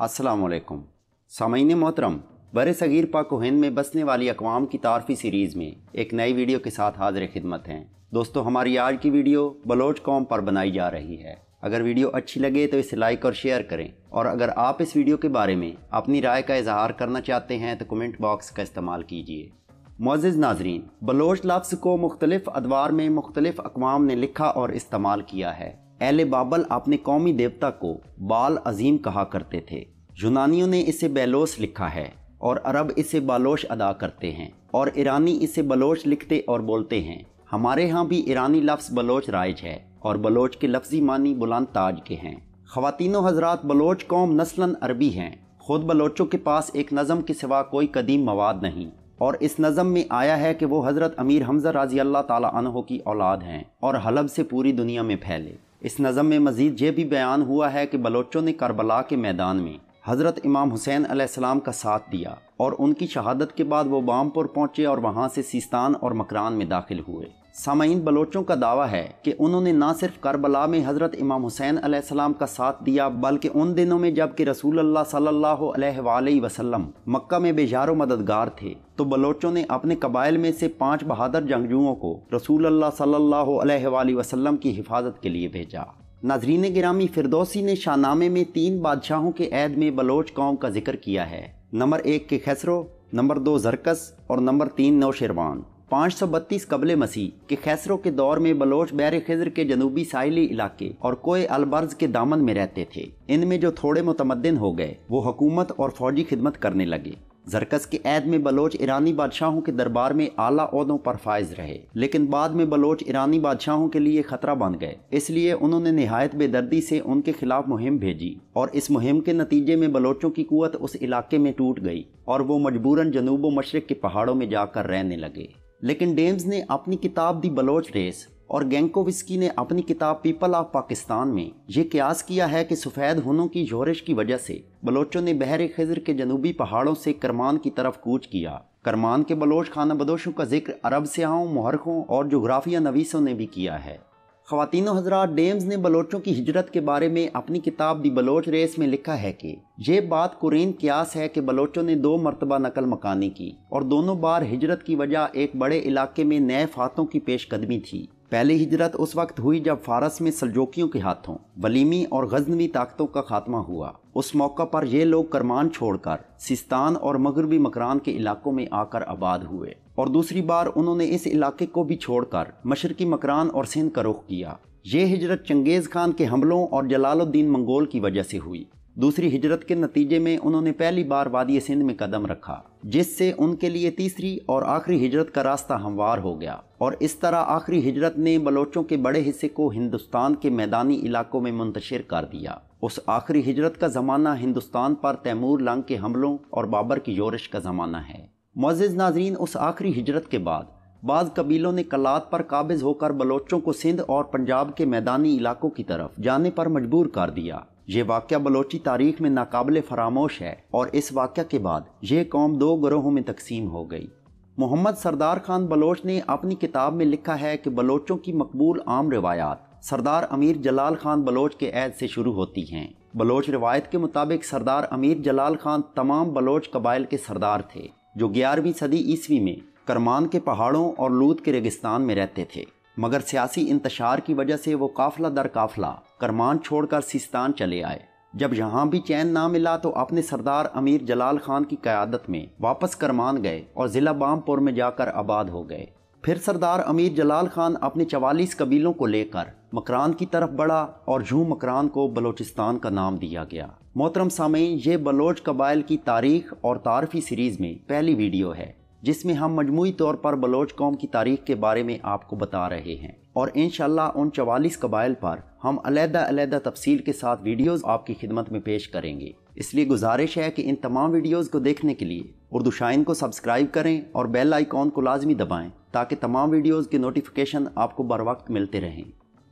السلام علیکم۔ سامعین محترم، بر صغیر پاک و ہند میں بسنے والی اقوام کی تعارفی سیریز میں ایک نئی ویڈیو کے ساتھ حاضر خدمت ہیں۔ دوستو، ہماری آج کی ویڈیو بلوچ قوم پر بنائی جا رہی ہے۔ اگر ویڈیو اچھی لگے تو اسے لائک اور شیئر کریں۔ اور اگر آپ اس ویڈیو کے بارے میں اپنی رائے کا اظہار کرنا چاہتے ہیں تو کمنٹ باکس کا استعمال کیجیے۔ معزز ناظرین، بلوچ لفظ کو مختلف ادوار میں مختلف اقوام نے لکھا اور استعمال کیا ہے۔ اہل بابل اپنے قومی دیوتا کو بال عظیم کہا کرتے تھے۔ یونانیوں نے اسے بیلوس لکھا ہے اور عرب اسے بالوش ادا کرتے ہیں اور ایرانی اسے بلوچ لکھتے اور بولتے ہیں۔ ہمارے ہاں بھی ایرانی لفظ بلوچ رائج ہے اور بلوچ کے لفظی معنی بلند تاج کے ہیں۔ خواتین و حضرات بلوچ قوم نسلاً عربی ہیں۔ خود بلوچوں کے پاس ایک نظم کے سوا کوئی قدیم مواد نہیں۔ اور اس نظم میں آیا ہے کہ وہ حضرت امیر حمزہ رضی اللہ تعالیٰ عنہ کی اولاد ہیں اور حلب سے پوری دنیا میں پھیلے۔ اس نظم میں مزید یہ بھی بیان ہوا ہے کہ بلوچوں نے کربلا کے میدان میں حضرت امام حسین علیہ السلام کا ساتھ دیا اور ان کی شہادت کے بعد وہ بامپور پہنچے اور وہاں سے سیستان اور مکران میں داخل ہوئے۔ سامعین، بلوچوں کا دعویٰ ہے کہ انہوں نے نہ صرف کربلا میں حضرت امام حسین علیہ السلام کا ساتھ دیا، بلکہ ان دنوں میں جبکہ رسول اللہ صلی اللہ علیہ وآلہ وسلم مکہ میں بیجار و مددگار تھے، تو بلوچوں نے اپنے قبائل میں سے پانچ بہادر جنگجوؤں کو رسول اللہ صلی اللہ علیہ وآلہ وسلم کی حفاظت کے لیے بھیجا۔ ناظرین گرامی، فردوسی نے شاہنامے میں تین بادشاہوں کے عید میں بلوچ قوم کا ذکر کیا ہے۔ نمبر ایک کے خسرو، نمبر دو زرکس اور نمبر تین نوشیروان۔ پانچ سو بتیس قبل مسیح کے خیسروں کے دور میں بلوچ بیر خضر کے جنوبی ساحلی علاقے اور کوئے البرز کے دامن میں رہتے تھے۔ ان میں جو تھوڑے متمدن ہو گئے، وہ حکومت اور فوجی خدمت کرنے لگے۔ زرکس کے عید میں بلوچ ایرانی بادشاہوں کے دربار میں اعلیٰ عہدوں پر فائز رہے۔ لیکن بعد میں بلوچ ایرانی بادشاہوں کے لیے خطرہ بن گئے۔ اس لیے انہوں نے نہایت بے دردی سے ان کے خلاف مہم بھیجی۔ اور اس مہم کے نتیجے میں بلوچوں کی قوت اس علاقے میں ٹوٹ گئی اور وہ مجبوراً جنوب و مشرق کے پہاڑوں میں جا کر رہنے لگے۔ لیکن ڈیمز نے اپنی کتاب دی بلوچ ریس اور گینکووسکی نے اپنی کتاب پیپل آف پاکستان میں یہ قیاس کیا ہے کہ سفید ہنوں کی جھورش کی وجہ سے بلوچوں نے بحر خضر کے جنوبی پہاڑوں سے کرمان کی طرف کوچ کیا۔ کرمان کے بلوچ خانہ بدوشوں کا ذکر عرب سیاحوں محرخوں اور جغرافیہ نویسوں نے بھی کیا ہے۔ خواتین و حضرات ڈیمز نے بلوچوں کی ہجرت کے بارے میں اپنی کتاب دی بلوچ ریس میں لکھا ہے کہ یہ بات قرین قیاس ہے کہ بلوچوں نے دو مرتبہ نقل مکانی کی اور دونوں بار ہجرت کی وجہ ایک بڑے علاقے میں نئے فاتوں کی پیش قدمی تھی۔ پہلی ہجرت اس وقت ہوئی جب فارس میں سلجوکیوں کے ہاتھوں، ولیمی اور غزنوی طاقتوں کا خاتمہ ہوا۔ اس موقع پر یہ لوگ کرمان چھوڑ کر سستان اور مغربی مکران کے علاقوں میں آ کر آباد ہوئے۔ اور دوسری بار انہوں نے اس علاقے کو بھی چھوڑ کر مشرقی مکران اور سندھ کا رخ کیا۔ یہ ہجرت چنگیز خان کے حملوں اور جلال الدین منگول کی وجہ سے ہوئی۔ دوسری ہجرت کے نتیجے میں انہوں نے پہلی بار وادی سندھ میں قدم رکھا، جس سے ان کے لیے تیسری اور آخری ہجرت کا راستہ ہموار ہو گیا۔ اور اس طرح آخری ہجرت نے بلوچوں کے بڑے حصے کو ہندوستان کے میدانی علاقوں میں منتشر کر دیا۔ اس آخری ہجرت کا زمانہ ہندوستان پر تیمور لنگ کے حملوں اور بابر کی یورش کا زمانہ ہے۔ معزز ناظرین، اس آخری ہجرت کے بعد بعض قبیلوں نے کلات پر قابض ہو کر بلوچوں کو سندھ اور پنجاب کے میدانی علاقوں کی طرف جانے پر مجبور کر دیا۔ یہ واقعہ بلوچی تاریخ میں ناقابل فراموش ہے اور اس واقعہ کے بعد یہ قوم دو گروہوں میں تقسیم ہو گئی۔ محمد سردار خان بلوچ نے اپنی کتاب میں لکھا ہے کہ بلوچوں کی مقبول عام روایات سردار امیر جلال خان بلوچ کے عید سے شروع ہوتی ہیں۔ بلوچ روایت کے مطابق سردار امیر جلال خان تمام بلوچ قبائل کے سردار تھے۔ جو گیارہویں صدی عیسوی میں کرمان کے پہاڑوں اور لوت کے ریگستان میں رہتے تھے۔ مگر سیاسی انتشار کی وجہ سے وہ قافلہ در قافلہ کرمان چھوڑ کر سیستان چلے آئے۔ جب یہاں بھی چین نہ ملا تو اپنے سردار امیر جلال خان کی قیادت میں واپس کرمان گئے اور ضلع بام پور میں جا کر آباد ہو گئے۔ پھر سردار امیر جلال خان اپنے چوالیس قبیلوں کو لے کر مکران کی طرف بڑھا اور جھوم مکران کو بلوچستان کا نام دیا گیا۔ محترم سامعین، یہ بلوچ قبائل کی تاریخ اور تعارفی سیریز میں پہلی ویڈیو ہے، جس میں ہم مجموعی طور پر بلوچ قوم کی تاریخ کے بارے میں آپ کو بتا رہے ہیں۔ اور انشاءاللہ ان چوالیس قبائل پر ہم علیحدہ علیحدہ تفصیل کے ساتھ ویڈیوز آپ کی خدمت میں پیش کریں گے۔ اس لیے گزارش ہے کہ ان تمام ویڈیوز کو دیکھنے کے لیے اردو شائن کو سبسکرائب کریں اور بیل آئیکن کو لازمی دبائیں تاکہ تمام ویڈیوز کے نوٹیفیکیشن آپ کو بر وقت ملتے رہیں۔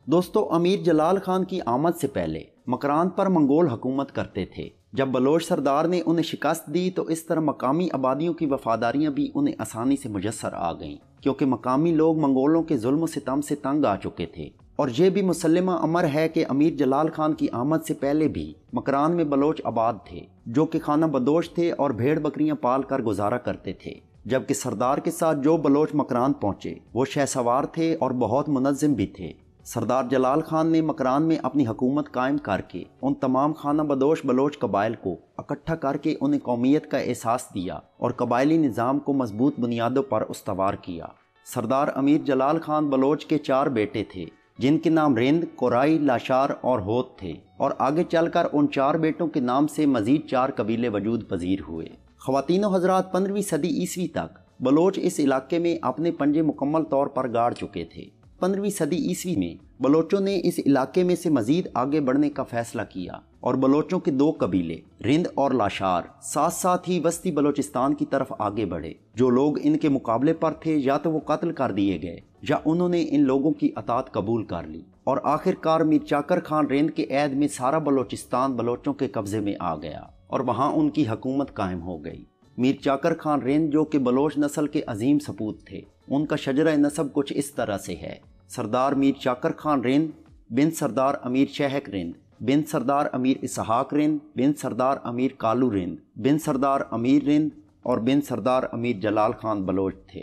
دوستو، امیر جلال خان کی آمد سے پہلے مکران پر منگول حکومت کرتے تھے۔ جب بلوچ سردار نے انہیں شکست دی تو اس طرح مقامی آبادیوں کی وفاداریاں بھی انہیں آسانی سے مجسر آ گئیں، کیونکہ مقامی لوگ منگولوں کے ظلم و ستم سے تنگ آ چکے تھے۔ اور یہ بھی مسلمہ امر ہے کہ امیر جلال خان کی آمد سے پہلے بھی مکران میں بلوچ آباد تھے، جو کہ خانہ بدوش تھے اور بھیڑ بکریاں پال کر گزارا کرتے تھے۔ جبکہ سردار کے ساتھ جو بلوچ مکران پہنچے، وہ شہ سوار تھے اور بہت منظم بھی تھے۔ سردار جلال خان نے مکران میں اپنی حکومت قائم کر کے ان تمام خانہ بدوش بلوچ قبائل کو اکٹھا کر کے انہیں قومیت کا احساس دیا اور قبائلی نظام کو مضبوط بنیادوں پر استوار کیا۔ سردار امیر جلال خان بلوچ کے چار بیٹے تھے، جن کے نام رند، کورائی، لاشار اور ہوت تھے اور آگے چل کر ان چار بیٹوں کے نام سے مزید چار قبیلے وجود پذیر ہوئے۔ خواتین و حضرات پندرہویں صدی عیسوی تک بلوچ اس علاقے میں اپنے پنجے مکمل طور پر گاڑ چکے تھے۔ پندرہویں صدی عیسوی میں بلوچوں نے اس علاقے میں سے مزید آگے بڑھنے کا فیصلہ کیا اور بلوچوں کے دو قبیلے، رند اور لاشار، ساتھ ساتھ ہی وسطی بلوچستان کی طرف آگے بڑھے، جو لوگ ان کے مقابلے پر تھے یا تو وہ قتل کر دیے گئے یا انہوں نے ان لوگوں کی اطاعت قبول کر لی۔ اور آخر کار میر چاکر خان رند کے عید میں سارا بلوچستان بلوچوں کے قبضے میں آ گیا اور وہاں ان کی حکومت قائم ہو گئی۔ میر چاکر خان رند جو کہ بلوچ نسل کے عظیم سپوت تھے۔ ان کا شجرہ نصب کچھ اس طرح سے ہے۔ سردار میر چاکر خان رند، بن سردار امیر شہک رند، بن سردار امیر اسحاق رند، بن سردار امیر کالو رند، بن سردار امیر رند اور بن سردار امیر جلال خان بلوچ تھے۔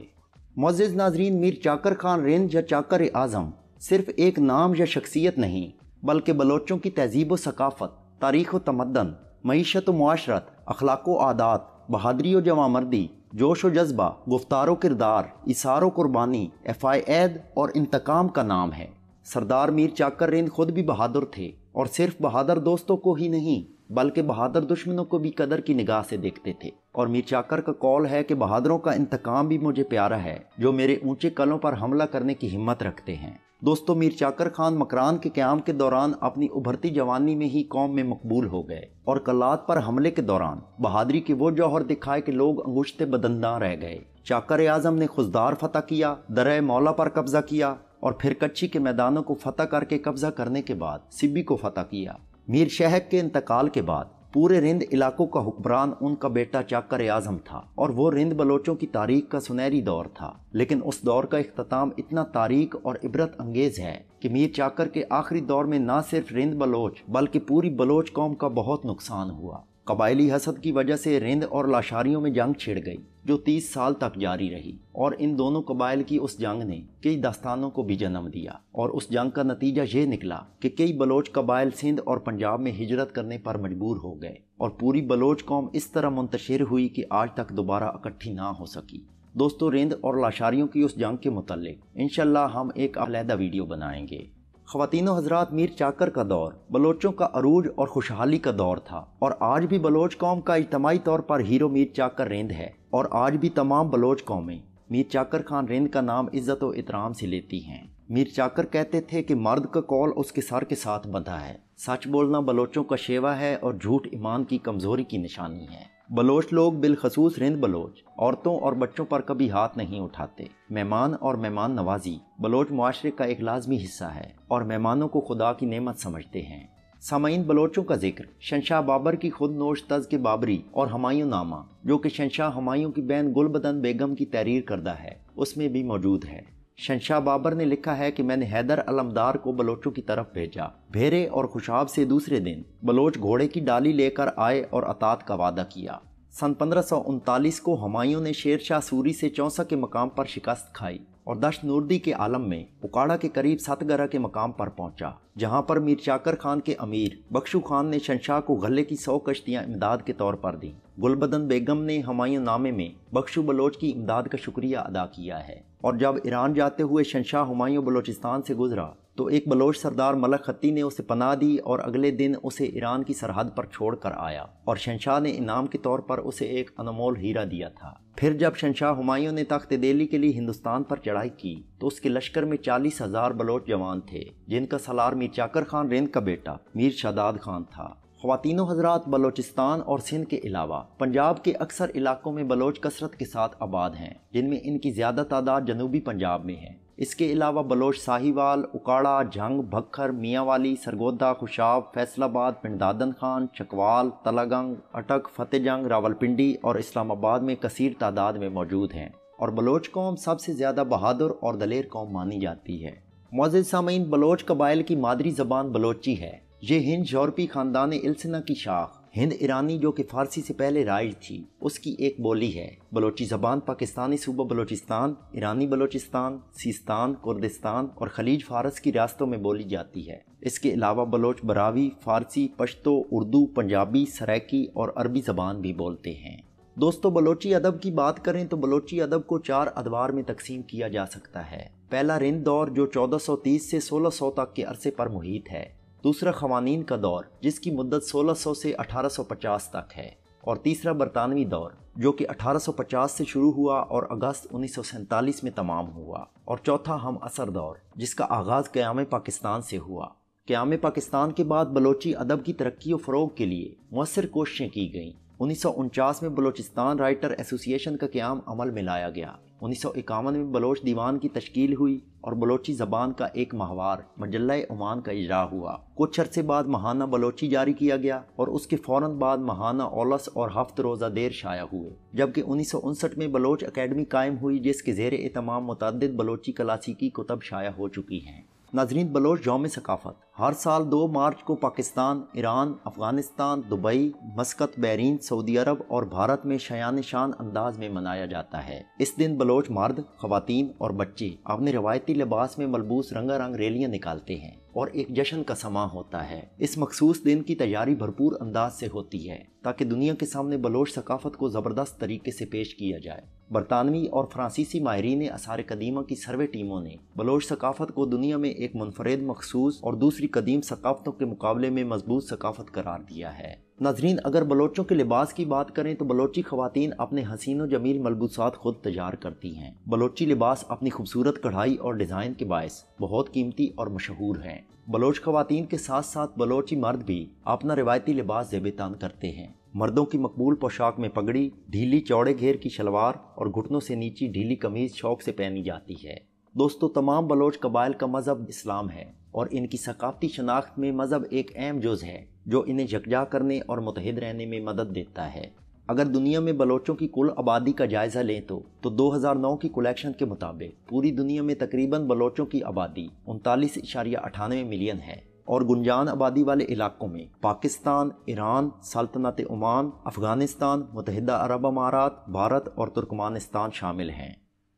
معزز ناظرین، میر چاکر خان رند یا چاکر اعظم صرف ایک نام یا شخصیت نہیں، بلکہ بلوچوں کی تہذیب و ثقافت، تاریخ و تمدن، معیشت و معاشرت، اخلاق و عادات، بہادری و جوان مردی جوش و جذبہ گفتار و کردار اثار و قربانی افائے عید اور انتقام کا نام ہے۔ سردار میر چاکر رند خود بھی بہادر تھے اور صرف بہادر دوستوں کو ہی نہیں، بلکہ بہادر دشمنوں کو بھی قدر کی نگاہ سے دیکھتے تھے۔ اور میر چاکر کا قول ہے کہ بہادروں کا انتقام بھی مجھے پیارا ہے، جو میرے اونچے قلوں پر حملہ کرنے کی ہمت رکھتے ہیں۔ دوستو، میر چاکر خان مکران کے قیام کے دوران اپنی ابھرتی جوانی میں ہی قوم میں مقبول ہو گئے اور کلات پر حملے کے دوران بہادری کے وہ جوہر دکھائے کہ لوگ انگشتے بدنداں رہ گئے۔ چاکر اعظم نے خزدار فتح کیا، درہ مولا پر قبضہ کیا اور پھر کچھی کے میدانوں کو فتح کر کے قبضہ کرنے کے بعد سبی کو فتح کیا۔ میر شہک کے انتقال کے بعد پورے رند علاقوں کا حکمران ان کا بیٹا چاکر اعظم تھا اور وہ رند بلوچوں کی تاریخ کا سنہری دور تھا۔ لیکن اس دور کا اختتام اتنا تاریخ اور عبرت انگیز ہے کہ میر چاکر کے آخری دور میں نہ صرف رند بلوچ بلکہ پوری بلوچ قوم کا بہت نقصان ہوا۔ قبائلی حسد کی وجہ سے رند اور لاشاریوں میں جنگ چھڑ گئی، جو تیس سال تک جاری رہی۔ اور ان دونوں قبائل کی اس جنگ نے کئی داستانوں کو بھی جنم دیا۔ اور اس جنگ کا نتیجہ یہ نکلا کہ کئی بلوچ قبائل سندھ اور پنجاب میں ہجرت کرنے پر مجبور ہو گئے۔ اور پوری بلوچ قوم اس طرح منتشر ہوئی کہ آج تک دوبارہ اکٹھی نہ ہو سکی۔ دوستو، رند اور لاشاریوں کی اس جنگ کے متعلق انشاءاللہ ہم ایک علیحدہ ویڈیو بنائیں گے۔ خواتین و حضرات میر چاکر کا دور، بلوچوں کا عروج اور خوشحالی کا دور تھا۔ اور آج بھی بلوچ قوم کا اجتماعی طور پر ہیرو میر چاکر ریند ہے۔ اور آج بھی تمام بلوچ قومیں میر چاکر خان ریند کا نام عزت و احترام سے لیتی ہیں۔ میر چاکر کہتے تھے کہ مرد کا کول اس کے سر کے ساتھ بندھا ہے۔ سچ بولنا بلوچوں کا شیوا ہے اور جھوٹ ایمان کی کمزوری کی نشانی ہے۔ بلوچ لوگ بالخصوص رند بلوچ، عورتوں اور بچوں پر کبھی ہاتھ نہیں اٹھاتے۔ مہمان اور مہمان نوازی بلوچ معاشرے کا ایک لازمی حصہ ہے اور مہمانوں کو خدا کی نعمت سمجھتے ہیں۔ سامعین بلوچوں کا ذکر شنشاہ بابر کی خود نوش تز کے بابری اور ہمایوں نامہ، جو کہ شنشاہ ہمایوں کی بین گل بدن بیگم کی تحریر کردہ ہے، اس میں بھی موجود ہے۔ شنشاہ بابر نے لکھا ہے کہ میں نے حیدر علمدار کو بلوچوں کی طرف بھیجا۔ بھیرے اور خوشاب سے دوسرے دن بلوچ گھوڑے کی ڈالی لے کر آئے اور اطاط کا وعدہ کیا۔ سن پندرہ سو انتالیس کو ہمایوں نے شیر شاہ سوری سے چونسا کے مقام پر شکست کھائی اور دشت نوردی کے عالم میں اکاڑا کے قریب ستگرہ کے مقام پر پہنچا، جہاں پر میر چاکر خان کے امیر بخشو خان نے شنشاہ کو غلے کی سو کشتیاں امداد کے طور پر دیں۔ گلبدن بیگم نے ہمایوں نامے میں بخشو بلوچ کی امداد کا شکریہ ادا کیا ہے۔ اور جب ایران جاتے ہوئے شنشاہ ہمایوں بلوچستان سے گزرا تو ایک بلوچ سردار ملک خطی نے اسے پناہ دی اور اگلے دن اسے ایران کی سرحد پر چھوڑ کر آیا اور شنشاہ نے انعام کے طور پر اسے ایک انمول ہیرا دیا تھا۔ پھر جب شنشاہ ہمایوں نے تخت دہلی کے لیے ہندوستان پر چڑھائی کی تو اس کے لشکر میں چالیس ہزار بلوچ جوان تھے، جن کا سالار میر چاکر خان رند کا بیٹا میر شاداد خان تھا۔ خواتین و حضرات بلوچستان اور سندھ کے علاوہ پنجاب کے اکثر علاقوں میں بلوچ کثرت کے ساتھ آباد ہیں، جن میں ان کی زیادہ تعداد جنوبی پنجاب میں ہے۔ اس کے علاوہ بلوچ ساہیوال، اکاڑا، جھنگ بھکھر میاں والی سرگودا خوشاب، فیصل آباد پنڈادن خان، چکوال تلاگنگ اٹک، فتح جنگ راول پنڈی اور اسلام آباد میں کثیر تعداد میں موجود ہیں اور بلوچ قوم سب سے زیادہ بہادر اور دلیر قوم مانی جاتی ہے۔ معزز سامعین، بلوچ قبائل کی مادری زبان بلوچی ہے۔ یہ ہند یورپی خاندان السنا کی شاخ ہند ایرانی جو کہ فارسی سے پہلے رائج تھی، اس کی ایک بولی ہے۔ بلوچی زبان، پاکستانی صوبہ بلوچستان، ایرانی بلوچستان، سیستان، کردستان اور خلیج فارس کی ریاستوں میں بولی جاتی ہے۔ اس کے علاوہ بلوچ براوی، فارسی، پشتو، اردو، پنجابی، سریکی اور عربی زبان بھی بولتے ہیں۔ دوستو، بلوچی ادب کی بات کریں تو بلوچی ادب کو چار ادوار میں تقسیم کیا جا سکتا ہے۔ پہلا رند دور، جو چودہ سو تیس سے سولہ سو تک کے عرصے پر محیط ہے۔ دوسرا خوانین کا دور، جس کی مدت سولہ سو سے اٹھارہ سو پچاس تک ہے، اور تیسرا برطانوی دور، جو کہ اٹھارہ سو پچاس سے شروع ہوا اور اگست انیس سو سینتالیس میں تمام ہوا۔ اور چوتھا ہم اثر دور، جس کا آغاز قیام پاکستان سے ہوا۔ قیام پاکستان کے بعد بلوچی ادب کی ترقی و فروغ کے لیے مؤثر کوششیں کی گئیں۔ انیس سو انچاس میں بلوچستان رائٹر ایسوسی ایشن کا قیام عمل میں لایا گیا۔ انیس سو اکاون میں بلوچ دیوان کی تشکیل ہوئی اور بلوچی زبان کا ایک ماہوار مجلہ عمان کا اجرا ہوا۔ کچھ عرصے بعد ماہانہ بلوچی جاری کیا گیا اور اس کے فوراً بعد ماہانہ اولس اور ہفت روزہ دیر شائع ہوئے۔ جبکہ انیس سو انسٹھ میں بلوچ اکیڈمی قائم ہوئی جس کے زیر اہتمام متعدد بلوچی کلاسیکی کتب شائع ہو چکی ہیں۔ ناظرین بلوچ یوم ثقافت۔ ہر سال دو مارچ کو Pakistan, Iran, Afghanistan, Dubai, Muscat Bahrain Saudi عرب اور بھارت میں شیان شان انداز میں منایا جاتا ہے۔ اس دن بلوچ مرد، خواتین اور بچے اپنے روایتی لباس میں ملبوس رنگا رنگ ریلیاں نکالتے ہیں اور ایک جشن کا سماں ہوتا ہے۔ اس مخصوص دن کی تیاری بھرپور انداز سے ہوتی ہے تاکہ دنیا کے سامنے بلوچ ثقافت کو زبردست طریقے سے پیش کیا جائے۔ برطانوی اور فرانسیسی ماہرین اثار قدیمہ کی سروے ٹیموں نے بلوچ ثقافت کو دنیا میں ایک منفرد، مخصوص اور دوسری قدیم ثقافتوں کے مقابلے میں مضبوط ثقافت قرار دیا ہے۔ ناظرین، اگر بلوچوں کے لباس کی بات کریں تو بلوچی خواتین اپنے حسین و جمیل ملبوسات خود تجار کرتی ہیں۔ بلوچی لباس اپنی خوبصورت کڑھائی اور ڈیزائن کے باعث بہت قیمتی اور مشہور ہیں۔ بلوچ خواتین کے ساتھ ساتھ بلوچی مرد بھی اپنا روایتی لباس زیبتان کرتے ہیں۔ مردوں کی مقبول پوشاک میں پگڑی، ڈھیلی چوڑے گھیر کی شلوار اور گھٹنوں سے نیچی ڈھیلی قمیض شوق سے پہنی جاتی ہے۔ دوستو، تمام بلوچ قبائل کا مذہب اسلام ہے اور ان کی ثقافتی شناخت میں مذہب ایک اہم جز ہے جو انہیں یکجا کرنے اور متحد رہنے میں مدد دیتا ہے۔ اگر دنیا میں بلوچوں کی کل آبادی کا جائزہ لیں تو تو دو ہزار نو کی کلیکشن کے مطابق پوری دنیا میں تقریباً بلوچوں کی آبادی انتالیس اشاریہ اٹھانوے ملین ہے۔ اور گنجان آبادی والے علاقوں میں پاکستان، ایران، سلطنت عمان، افغانستان، متحدہ عرب امارات، بھارت اور ترکمانستان شامل ہیں۔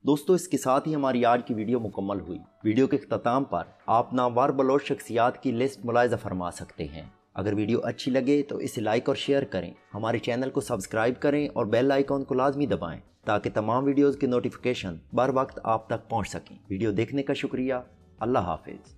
دوستو، اس کے ساتھ ہی ہماری آج کی ویڈیو مکمل ہوئی۔ ویڈیو کے اختتام پر آپ ناموار بلوچ شخصیات کی لسٹ ملاحظہ فرما سکتے ہیں۔ اگر ویڈیو اچھی لگے تو اسے لائک اور شیئر کریں۔ ہمارے چینل کو سبسکرائب کریں اور بیل آئیکن کو لازمی دبائیں تاکہ تمام ویڈیوز کے نوٹیفیکیشن بر وقت آپ تک پہنچ سکیں۔ ویڈیو دیکھنے کا شکریہ۔ اللہ حافظ۔